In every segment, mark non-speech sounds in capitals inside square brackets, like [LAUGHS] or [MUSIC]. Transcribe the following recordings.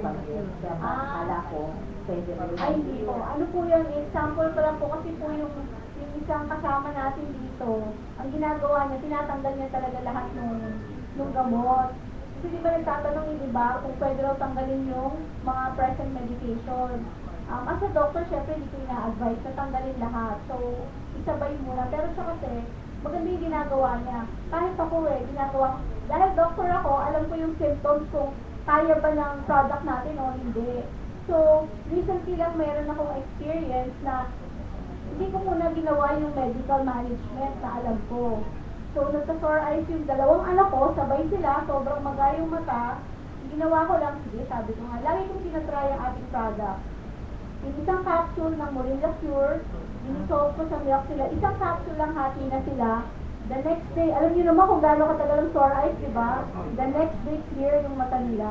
nabanggit. Kaya akala ko, pwede rin. Ay, hindi po. Ano po yun? Example pa lang po kasi po yung, yung isang kasama natin dito, ang ginagawa niya, tinatanggal niya talaga lahat ng nung gamot. Kasi di ba nagtatanong yung iba kung pwede raw tanggalin yung mga present medication. Um, as a doctor, syempre hindi ko ina-advise na tanggalin lahat. So, isabay muna. Pero siya kasi, maganda yung ginagawa niya. Kahit ako eh, ginagawa. Dahil doctor ako, alam ko yung symptoms kung kaya ba ng product natin o hindi. So, recently lang meron akong experience na hindi ko muna ginawa yung medical management na alam ko. So, nagka-sore eyes yung dalawang anak ko, sabay sila, sobrang maga yung mata. Ginawa ko lang, sige, sabi ko nga, lagi kong tinatry ang ating product. Yung isang capsule ng Moringa Cure, inisolve ko sa milk sila. Isang capsule lang hati na sila. The next day, alam niyo naman kung gaano katagal ang sore eyes, di ba? The next day, clear yung mata nila.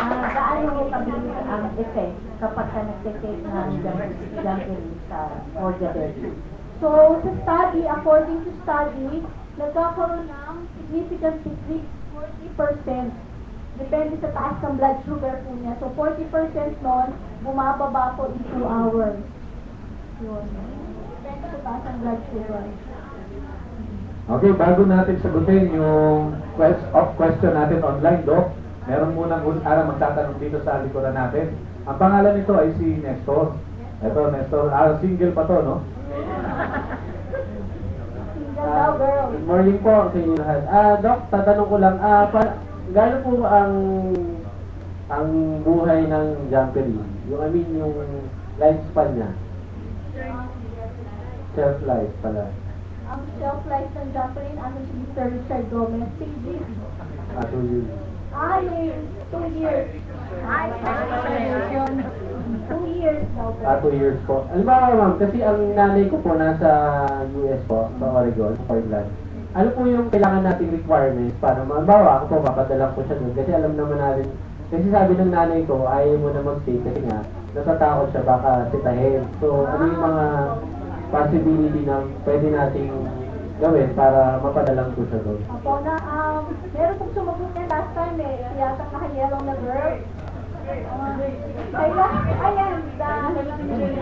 Ah, gaano mo kabilis ang effect kapag ka nagtitake ng jumping sa diabetes? So, sa study, according to study, nagkakaroon ng significant decrease 40%. Depende sa taas ng blood sugar po niya. So, 40% nun, bumababa po in 2 hours. Okay, bago natin sagutin yung quest of question natin online, Doc, meron munang ara magtatanong dito sa likuran natin. Ang pangalan nito ay si Nestor. Ito, Nestor, ah, single pa to, no? Girl. Good morning po sa inyo lahat. Ah, Doc, tatanong ko lang, ah, pa, gaano po ang ang buhay ng jumpery? Yung, I mean, yung lifespan niya? Shelf life pala. Ang shelf life ng Jacqueline, ano si Mr. Richard Gomez, 6 years. Ah, two years. Ah, years. 2 years. Ay, 2 years daw po. Ah, two years po. Alam ba, ma'am, kasi ang nanay ko po nasa US po, sa Oregon, Portland. Ano po yung kailangan nating requirements para mabawa ako po, papadala ko siya doon. Kasi alam naman natin, kasi sabi ng nanay ko, ayaw mo na mag-stay kasi nga, natatakot siya baka sitahin. So, ano yung mga possibility na pwede nating gawin para mapadalang ko siya doon? Apo na, um, meron pong sumagot niya last time eh, yata naka-yellow na girl. Uh, kaya, ayan, dahil,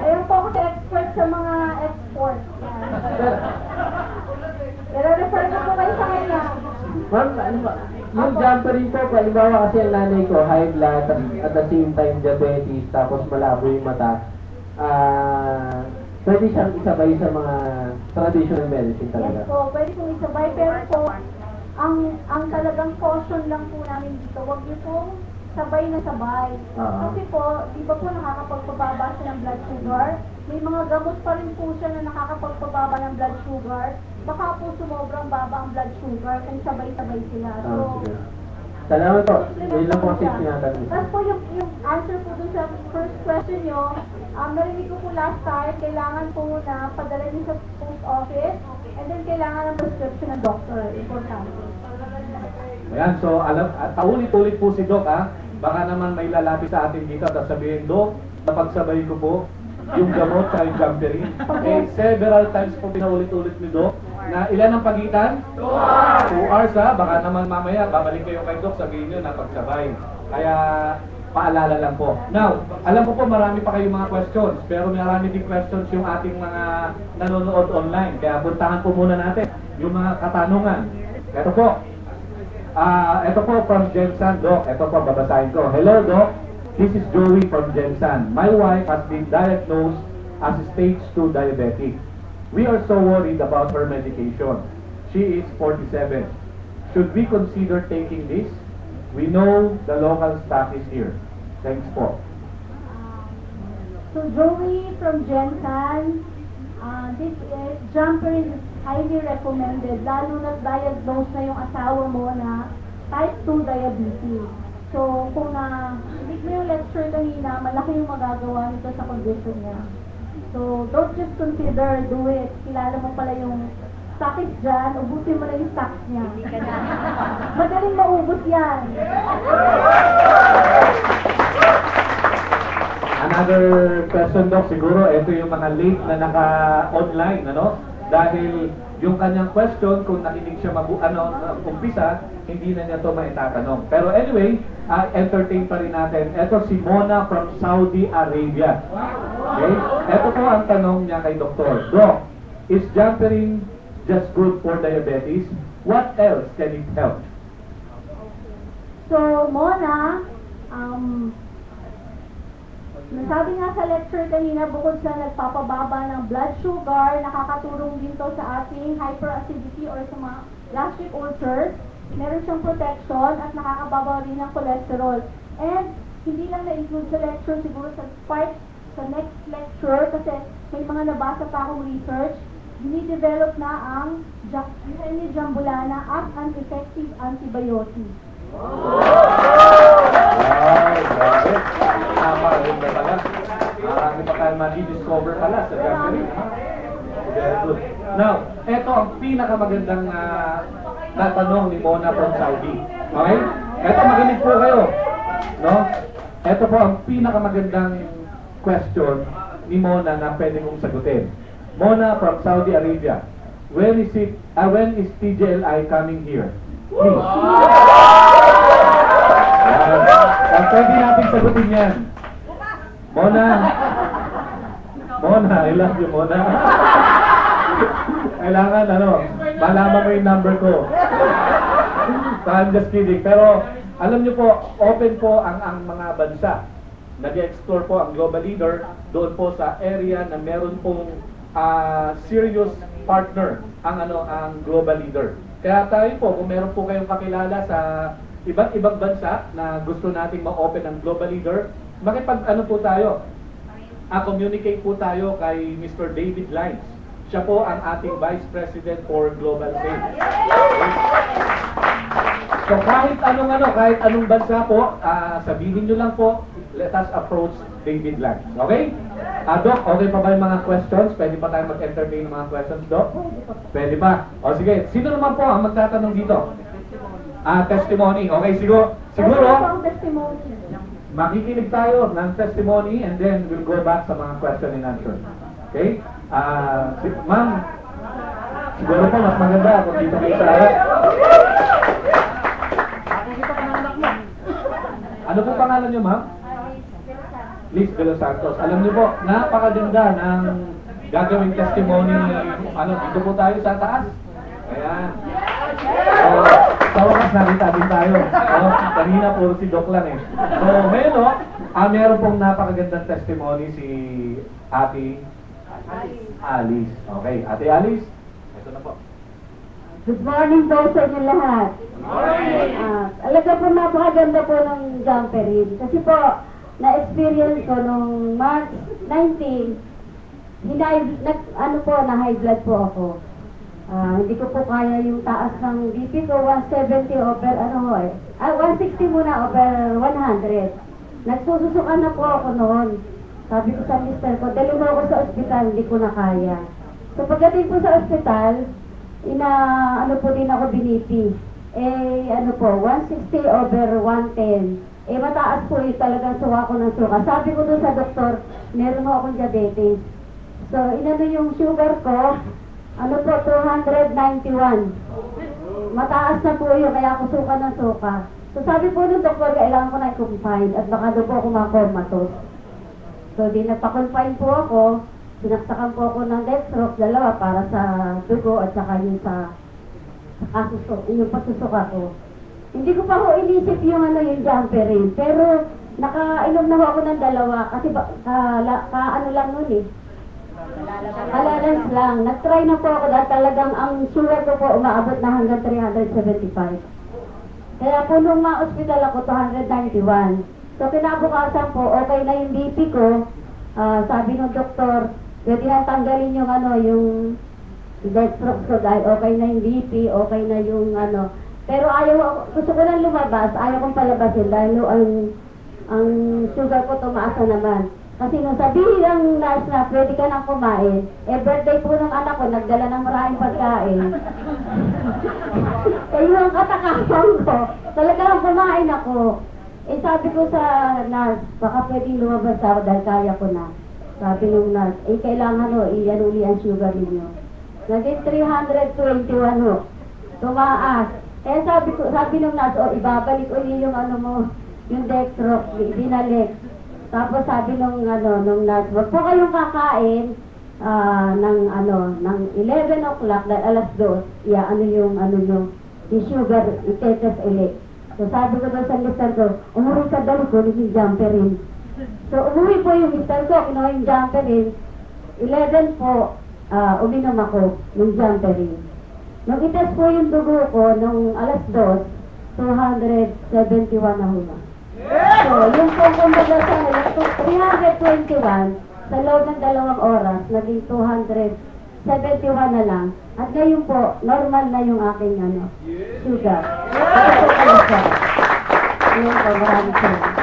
ayun po ako sa expert sa mga export. Pero refer ko po kayo sa kanya. Ma'am, ano ba? Yung jumper rin po, halimbawa kasi ang nanay ko, high blood, at, at the same time diabetes, tapos malabo yung mata. Ah, pwede siyang isabay sa mga traditional medicine Yes talaga. po, pwede pong isabay, pero po, ang ang talagang caution lang po namin dito, wag niyo pong sabay na sabay. Oo. Kasi po, di ba po nakakapagpababa siya ng blood sugar? May mga gamot pa rin po siya na nakakapagpababa ng blood sugar. Baka po sumobrang baba ang blood sugar kung sabay-sabay sila. So, Ah, sige. Salamat po. Yun lang po kasi tinatanong. tapos po yung, yung answer po dun sa first question nyo, um, narinig ko po last time, kailangan po na padala niyo sa post office, and then kailangan ng prescription ng doctor. Importante. Ayan, so alam, at paulit-ulit po si Doc, ha? Baka naman may lalapit sa atin dito at sabihin, Doc, napagsabay ko po yung gamot sa jumpery. Eh, several times po pinaulit-ulit ni Doc na ilan ang pagitan? 2 hours! 2 hours, ha? Baka naman mamaya, babalik kayo kay Doc, sabihin nyo, napagsabay. Kaya, paalala lang po. Now, alam ko po marami pa kayong mga questions, pero marami din questions yung ating mga nanonood online. Kaya puntahan po muna natin yung mga katanungan. Ito po, Ah, ito po from Jensan, Doc. Ito po, babasahin ko. Hello, Doc. This is Joey from Jensan. My wife has been diagnosed as stage 2 diabetic. We are so worried about her medication. She is 47. Should we consider taking this? We know the local stock is here. Thanks po. So Joey from Gensan, uh, this is jumper is highly recommended, lalo na diagnose na yung asawa mo na type 2 diabetes. So kung na, hindi mo yung lecture kanina, malaki yung magagawa nito sa condition niya. So don't just consider, do it. Kilala mo pala yung stocks dyan, ubusin mo na yung stocks [LAUGHS] niya. Madaling maubos yan. Another question, Doc, siguro, ito yung mga late na naka-online, ano? Dahil yung kanyang question, kung nakinig siya mabu ano, uh, umpisa, hindi na niya to maitatanong. Pero anyway, uh, entertain pa rin natin. Ito si Mona from Saudi Arabia. Okay? Ito po ang tanong niya kay Doktor. Doc, is jumpering just good for diabetes? What else can it help? So, Mona, um, nasabi nga sa lecture kanina, bukod sa nagpapababa ng blood sugar, nakakatulong din to sa ating hyperacidity or sa mga gastric ulcers. Meron siyang protection at nakakababaw rin ng cholesterol. And hindi lang na-include sa lecture, siguro sa part sa next lecture, kasi may mga nabasa pa akong research, dinidevelop na ang Henry Jambulana as an effective antibiotic. Wow, grabe. Rin na pala. Marami pa tayong ma-discover pala sa good. Now, ito ang pinakamagandang uh, natanong ni Mona from Saudi. Okay? Ito magaling po kayo. No? Ito po ang pinakamagandang question ni Mona na pwede kong sagutin. Mona from Saudi Arabia. When is it, uh, when is TJLI coming here? Please. Yan. Ang pwede natin sagutin yan. Mona. Mona, I love you, Mona. Kailangan, ano, malaman mo yung number ko. So, I'm just kidding. Pero, alam niyo po, open po ang, ang mga bansa. Nag-explore po ang global leader doon po sa area na meron pong ah, serious partner ang ano ang global leader. Kaya tayo po, kung meron po kayong kakilala sa iba't ibang bansa na gusto nating ma-open ang global leader, makipag ano po tayo, ah, communicate po tayo kay Mr. David Lines. Siya po ang ating Vice President for Global Sales. So kahit anong ano, kahit anong bansa po, ah, sabihin nyo lang po, let us approach David Lines. Okay? Ah, Doc, okay pa ba yung mga questions? Pwede pa tayo mag-entertain ng mga questions, Doc? Pwede pa. O sige, sino naman po ang magtatanong dito? Ah, testimony. Okay, siguro, siguro, Ito ang testimony. Makikinig tayo ng testimony and then we'll go back sa mga question and answer. Okay? Ah, si, ma'am, siguro po mas maganda kung dito kayo sa harap. Ano po pangalan niyo, ma'am? Liz De Los Santos. Alam niyo po, napakaganda ng gagawing testimony. Ano, dito po tayo sa taas. Ayan. So, sa wakas nakita din tayo. No? Kanina puro si Doc lang eh. So, ngayon no, ah, meron pong napakagandang testimony si Ate Alice. Okay, Ate Alice. Ito na po. Good morning daw sa inyo lahat. Ah, alaga po napakaganda po ng jumperin. Kasi po, na-experience ko nung March 19, hinay, nag, ano po, na high blood po ako. Ah, hindi ko po kaya yung taas ng BP ko, 170 over ano ho eh. Ah, 160 muna over 100. Nagsususukan na po ako noon. Sabi ko sa mister ko, dali mo ako sa ospital, hindi ko na kaya. So pagdating po sa ospital, ina ano po din ako binipi. Eh ano po, 160 over 110. Eh mataas po eh talagang suka ko ng suka. Sabi ko doon sa doktor, meron ho akong diabetes. So inano yung sugar ko, ano po, 291. Mataas na po yun, kaya ako suka ng suka. So sabi po ng doktor, kailangan ko na i-confine at baka doon po ako makomatos. So di nagpa-confine po ako, sinaksakan po ako ng dextrox, dalawa para sa dugo at saka yung sa kasuso, yung pagsusuka ko. Hindi ko pa ho inisip yung ano yung jumperin, pero nakainom na ho ako ng dalawa kasi ba, ka, la- ka ano lang nun eh. Kalalas lang. Nag-try na po ako dahil talagang ang sugar ko po umaabot na hanggang 375. Kaya po nung ma-hospital ako, 291. So kinabukasan po, okay na yung BP ko. Ah, sabi ng doktor, pwede na tanggalin yung ano, yung dextrox ko dahil okay na yung BP, okay na yung ano. Pero ayaw gusto ko nang lumabas, ayaw kong palabasin dahil ang, ang sugar ko tumaas na naman. Kasi nung sabihin ng nurse na pwede ka nang kumain, eh birthday po ng anak ko, nagdala ng maraming pagkain. [LAUGHS] eh yung katakapan ko, talagang kumain ako. Eh sabi ko sa nurse, baka pwedeng lumabas ako dahil kaya ko na. Sabi nung nurse, eh kailangan o, iyan uli ang sugar ninyo. Naging 321 ho. Tumaas. Kaya sabi ko, sabi nung nasa, oh, ibabalik uli yung ano mo, yung Dextrox, binalik. Tapos sabi nung ano, nung nurse, wag po kayong kakain ah, ng ano, ng 11 o'clock dahil alas 2, iya, ano yung ano yung yung sugar, itetes ulit. So sabi ko sa mister ko, umuwi ka daw ko, naging jumperin. So umuwi po yung mister ko, kinuha yung jumperin. 11 po, ah, uminom ako ng jumperin. Nung ites po yung dugo ko, nung alas 2, 271 na hula. So, yung po kumbaga sa yung 321, sa loob ng dalawang oras, naging 271 na lang. At ngayon po, normal na yung aking ano, sugar. Ito. Ngayon po, maraming salamat.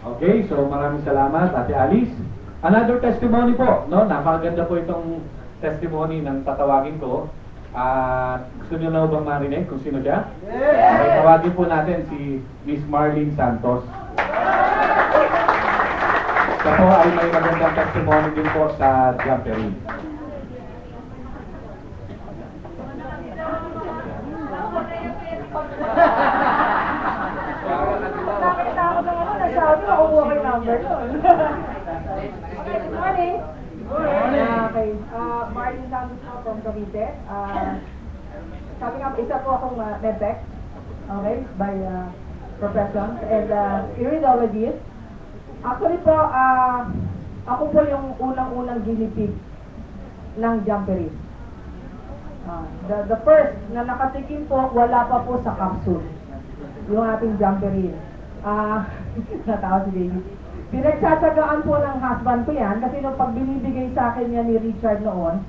Okay, so maraming salamat, Ate Alice. Another testimony po, no? Napakaganda po itong testimony ng tatawagin ko. At gusto niyo na bang marinig kung sino siya? Okay, tawagin po natin si Miss Marlene Santos. Siya po ay may magandang testimony din po sa nun. [LAUGHS] okay, good morning. Ah, Okay, uh, Martin Santos from Cavite. Ah, sabi nga, isa po akong uh, medtech, okay, by uh, profession, and uh, iridologist. Actually po, ah, ako po yung unang-unang guinea ng Jampery. Ah, the, the first na nakatikim po, wala pa po sa capsule yung ating jumpery. Ah, [LAUGHS] natawa si Baby. Pinagsasagaan po ng husband ko yan kasi nung pag binibigay sa akin yan ni Richard noon,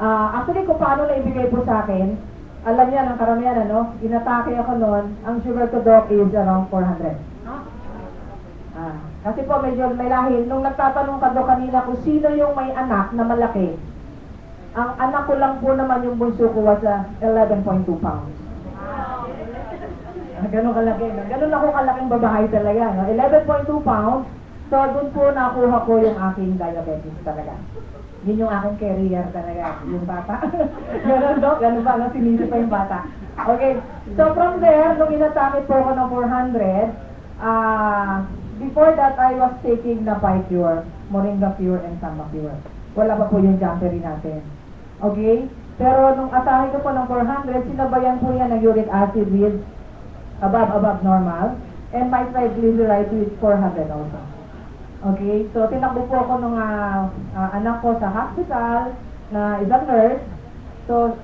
ah, actually kung paano na ibigay po sa akin, alam niya ng karamihan ano, inatake ako noon, ang sugar to doc is around 400. Ah, kasi po medyo may lahi. Nung nagtatanong ka do kanina kung sino yung may anak na malaki, ang anak ko lang po naman yung bunso ko was ah, 11.2 pounds. Ah, Ganun kalaki. Ganun ako kalaking babae talaga. No? 11.2 pounds. So, doon po nakuha ko yung aking diabetes talaga. Yun yung aking career talaga. Yung bata. [LAUGHS] ganun do. Ganun ba? No? Sinisi pa yung bata. Okay. So, from there, nung inatake po ako ng 400, ah, before that, I was taking na Pure, Moringa Pure, and Samba Pure. Wala pa po yung jumpery natin. Okay? Pero nung atake ko po ng 400, sinabayan po yan ng uric acid with above above normal and my triglyceride with 400 also. Okay, so tinakbo po ako ng ah, ah, anak ko sa hospital na isang nurse. So,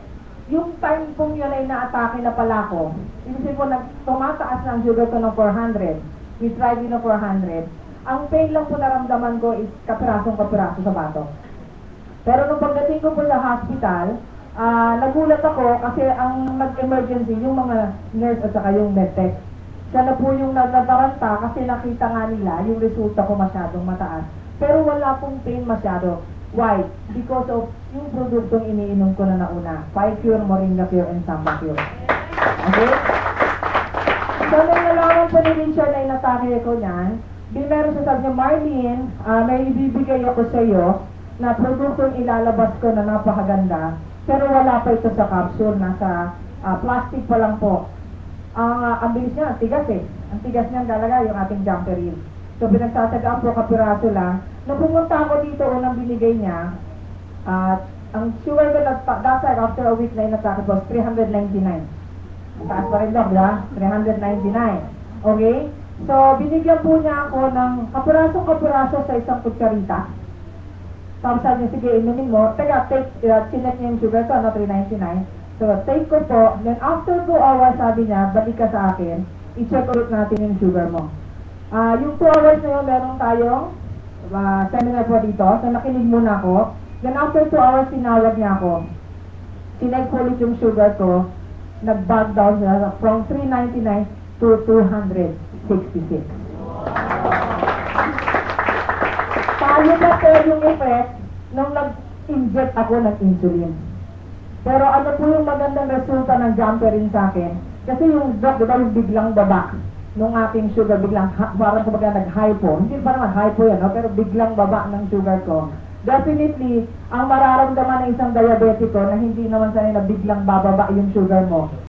yung time pong yun ay naatake na pala ko, ibig po nag tumataas ng sugar ko ng 400, with trigly na 400, ang pain lang po naramdaman ko is kapirasong kapiraso sa bato. Pero nung pagdating ko po sa hospital, ah, nagulat ako kasi ang nag-emergency yung mga nurse at saka yung medtech. Siya na po yung nagtataranta kasi nakita nga nila yung resulta ko masyadong mataas. Pero wala pong pain masyado. Why? Because of yung produktong iniinom ko na nauna. Pure, Moringa Pure, and Samba Pure. Okay? So, nung nalaman po ni Richard na inatake ko niyan, di meron siya sabi niya, Marlene, ah, may ibibigay ako sa iyo na produktong ilalabas ko na napakaganda, pero wala pa ito sa capsule, nasa ah, plastic pa lang po. Uh, ang bilis niya, tigas eh. Ang tigas niya talaga yung ating jumper reel. So pinagsasagaan po kapiraso lang. Nung pumunta ako dito, unang binigay niya, at ang sugar ko na dasa after a week na inatake was 399. Ang taas pa rin daw, ba? 399. Okay? So, binigyan po niya ako ng kapiraso-kapiraso sa isang kutsarita. Tapos sabi niya, sige, inumin mo. Teka, take, uh, chinek niya yung sugar ko, ano, 399. So, take ko po. Then, after 2 hours, sabi niya, balik ka sa akin. I-check ulit natin yung sugar mo. Ah, yung 2 hours na yun, meron tayong ah, seminar po dito. So, nakinig muna ako. Then, after 2 hours, tinawag niya ako. Chinek ko ulit yung sugar ko. Nag-back down siya from 399 to 266. Tayo na po yung effect nung nag-inject ako ng insulin. Pero ano po yung magandang resulta ng jumperin sa akin? Kasi yung drug, di yung biglang baba nung aking sugar, biglang, ha, parang kumbaga nag-hypo. Hindi pa naman hypo yan, no? pero biglang baba ng sugar ko. definitely, ang mararamdaman ng isang diabetiko na hindi naman sanay na biglang bababa yung sugar mo,